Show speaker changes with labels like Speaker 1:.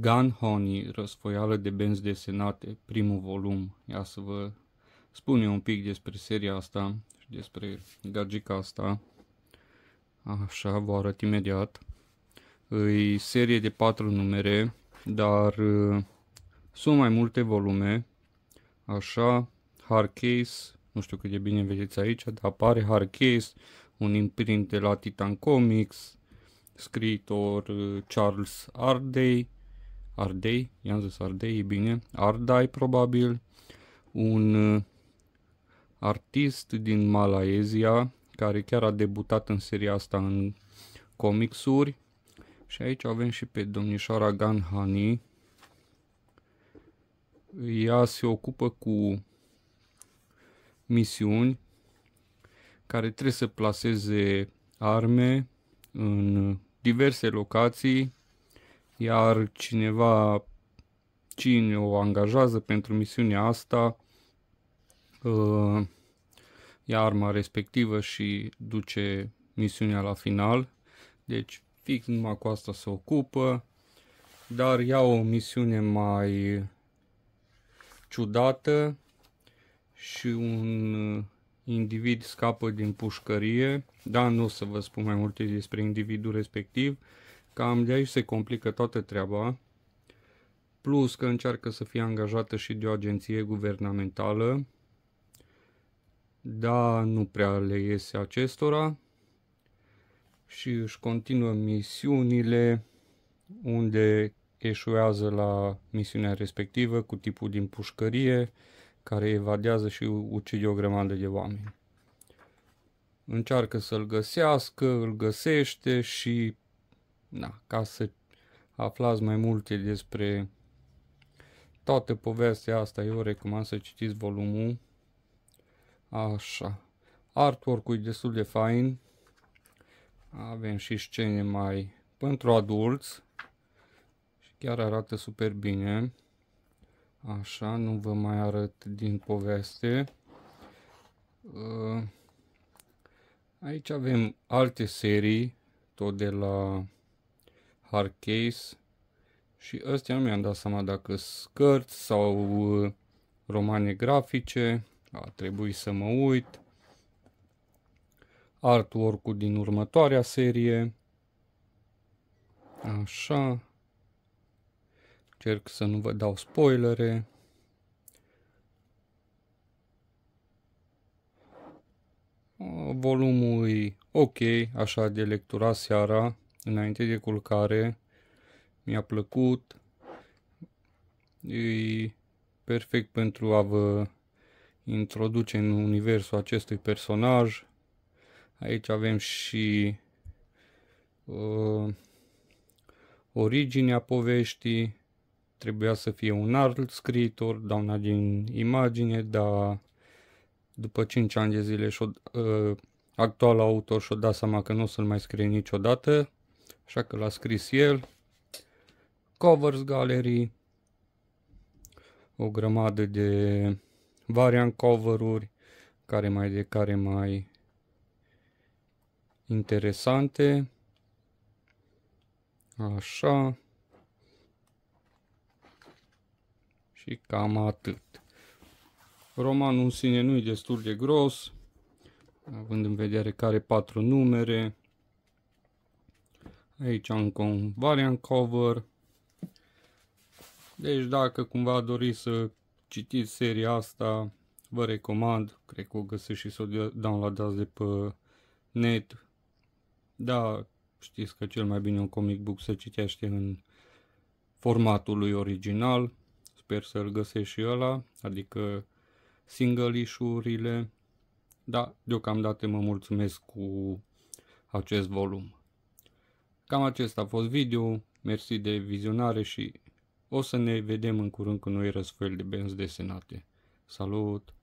Speaker 1: Gun Honey, răsfoială de benzi desenate, primul volum. Ia să vă spun eu un pic despre seria asta și despre gagica asta. Așa, vă arăt imediat. E serie de patru numere, dar uh, sunt mai multe volume. Așa, hard case, nu știu cât de bine vedeți aici, dar apare hard case, un imprint de la Titan Comics, scriitor uh, Charles Ardey, Ardei, i-am zis Ardei, e bine, Ardai probabil, un uh, artist din Malaezia care chiar a debutat în seria asta în comicsuri. Și aici avem și pe domnișoara Ganhani. Ea se ocupă cu misiuni care trebuie să placeze arme în diverse locații iar cineva, cine o angajează pentru misiunea asta, uh, ia arma respectivă și duce misiunea la final. Deci fix numai cu asta se ocupă, dar ia o misiune mai ciudată și un individ scapă din pușcărie, dar nu o să vă spun mai multe despre individul respectiv, Cam de aici se complică toată treaba, plus că încearcă să fie angajată și de o agenție guvernamentală, dar nu prea le iese acestora. Și își continuă misiunile unde eșuează la misiunea respectivă cu tipul din pușcărie care evadează și ucide o grămadă de oameni. Încearcă să-l găsească, îl găsește și na, ca să aflați mai multe despre toată povestea asta, eu recomand să citiți volumul. Așa. Artwork-ul e destul de fain. Avem și scene mai pentru adulți. Și chiar arată super bine. Așa, nu vă mai arăt din poveste. Uh, aici avem alte serii, tot de la hard case și ăstea nu mi-am dat seama dacă scărți sau uh, romane grafice, a trebuit să mă uit. Artwork-ul din următoarea serie. Așa. Cerc să nu vă dau spoilere. Volumul e ok, așa de lectura seara înainte de culcare. Mi-a plăcut. E perfect pentru a vă introduce în universul acestui personaj. Aici avem și uh, originea poveștii. Trebuia să fie un alt scriitor, una din imagine, dar după 5 ani de zile și-o, uh, actual autor și-o dat seama că nu o să-l mai scrie niciodată Așa că l-a scris el. Covers Gallery. O grămadă de variant cover-uri care mai de care mai interesante. Așa. Și cam atât. Romanul în sine nu e destul de gros, având în vedere că are patru numere. Aici încă un variant cover. Deci dacă cumva doriți să citiți seria asta, vă recomand. Cred că o găsiți și să o downloadați de pe net. Da, știți că cel mai bine un comic book se citește în formatul lui original. Sper să-l găsești și ăla, adică single issue-urile. Da, deocamdată mă mulțumesc cu acest volum. Cam acesta a fost video, mersi de vizionare și o să ne vedem în curând cu noi răsfoieli de benzi desenate. Salut!